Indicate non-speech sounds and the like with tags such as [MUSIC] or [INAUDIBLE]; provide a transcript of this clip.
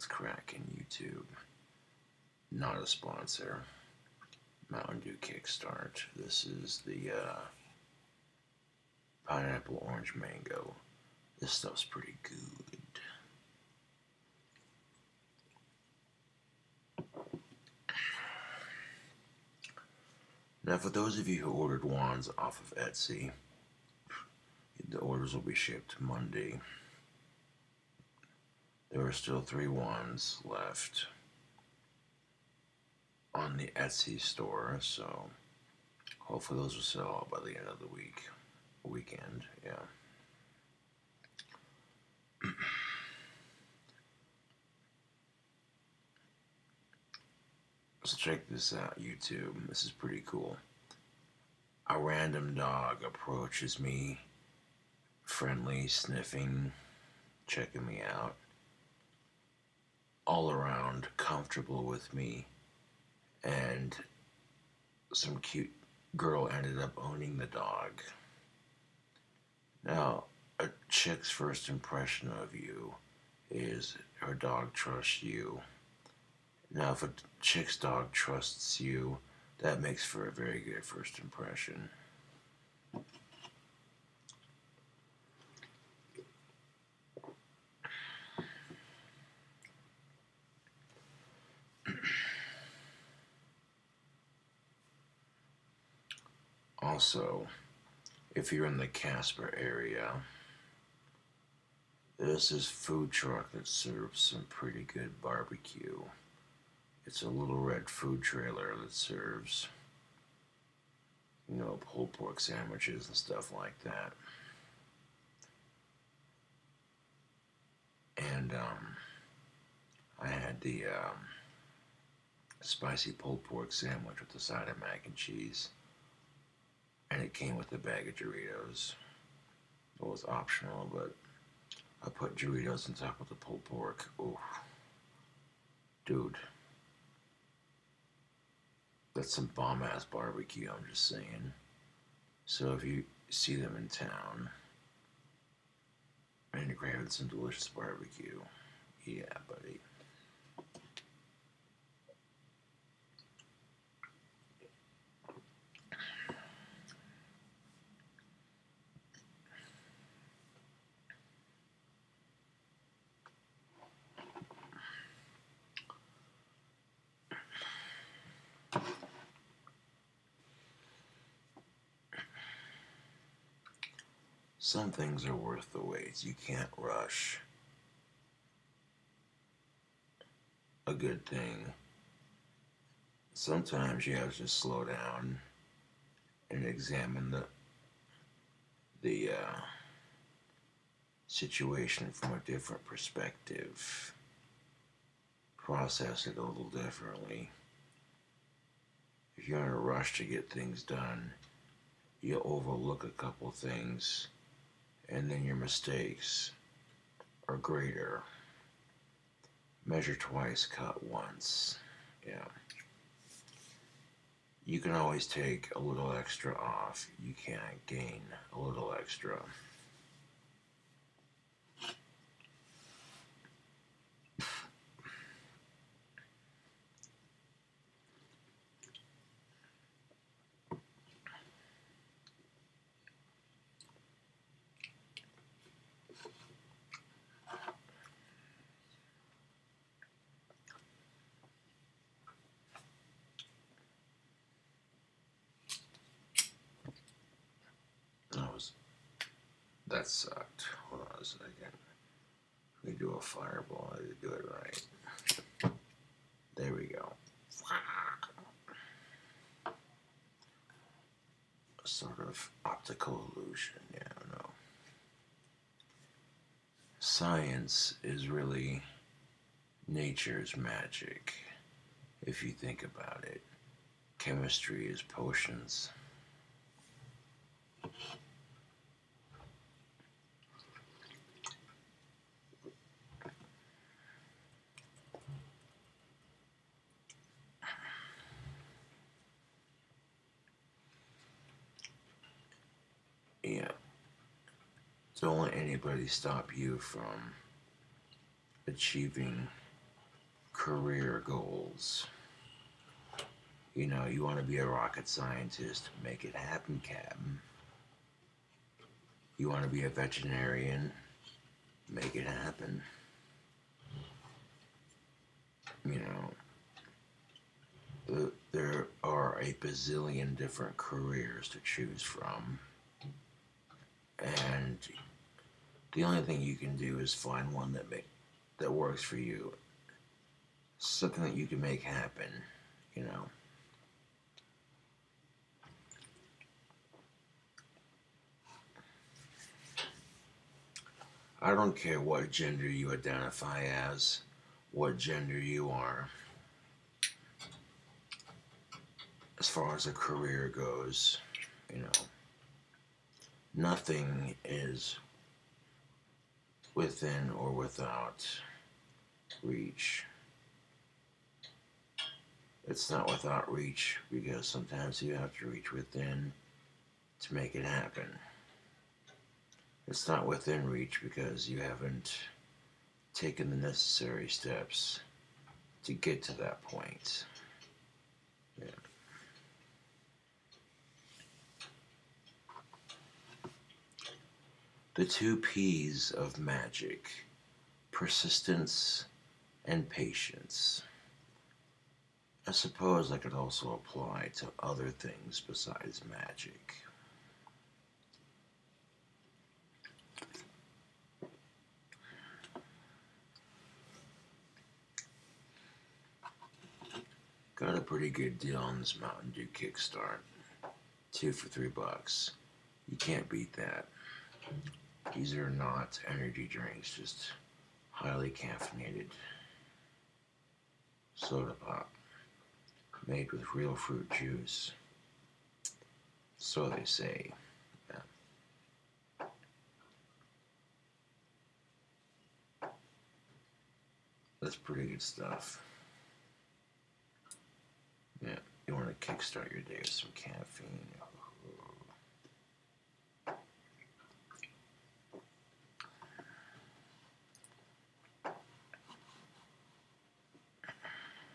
What's cracking YouTube? Not a sponsor. Mountain Dew Kickstart. This is the uh, pineapple orange mango. This stuff's pretty good. Now, for those of you who ordered wands off of Etsy, the orders will be shipped Monday. Are still three wands left on the Etsy store, so hopefully those will sell out by the end of the week, weekend. Yeah. [CLEARS THROAT] so check this out, YouTube. This is pretty cool. A random dog approaches me, friendly, sniffing, checking me out all around comfortable with me and some cute girl ended up owning the dog. Now, a chick's first impression of you is her dog trusts you. Now, if a chick's dog trusts you, that makes for a very good first impression. Also, if you're in the Casper area, this is food truck that serves some pretty good barbecue. It's a little red food trailer that serves, you know, pulled pork sandwiches and stuff like that. And um, I had the um, spicy pulled pork sandwich with the side of mac and cheese it came with a bag of Doritos. It was optional, but I put Doritos on top of the pulled pork. Oh, dude, that's some bomb ass barbecue. I'm just saying. So if you see them in town and you're some delicious barbecue, yeah, buddy. Some things are worth the wait. You can't rush a good thing. Sometimes you have to slow down and examine the the uh, situation from a different perspective. Process it a little differently. If you're in a rush to get things done, you overlook a couple things and then your mistakes are greater. Measure twice, cut once. Yeah. You can always take a little extra off. You can't gain a little extra. That sucked. Hold on a second. Me do a fireball. I did do it right. There we go. A sort of optical illusion, yeah, no. Science is really nature's magic, if you think about it. Chemistry is potions. Yeah. Don't let anybody stop you from achieving career goals. You know, you want to be a rocket scientist, make it happen, Captain. You want to be a veterinarian, make it happen. You know, there are a bazillion different careers to choose from. And the only thing you can do is find one that make that works for you. Something that you can make happen, you know. I don't care what gender you identify as, what gender you are. As far as a career goes, you know, nothing is within or without reach. It's not without reach because sometimes you have to reach within to make it happen. It's not within reach because you haven't taken the necessary steps to get to that point. Yeah. The two P's of magic persistence and patience. I suppose I could also apply to other things besides magic. Got a pretty good deal on this Mountain Dew Kickstart. Two for three bucks. You can't beat that. These are not energy drinks, just highly caffeinated soda pop made with real fruit juice. So they say. That's pretty good stuff. Yeah, you want to kickstart your day with some caffeine.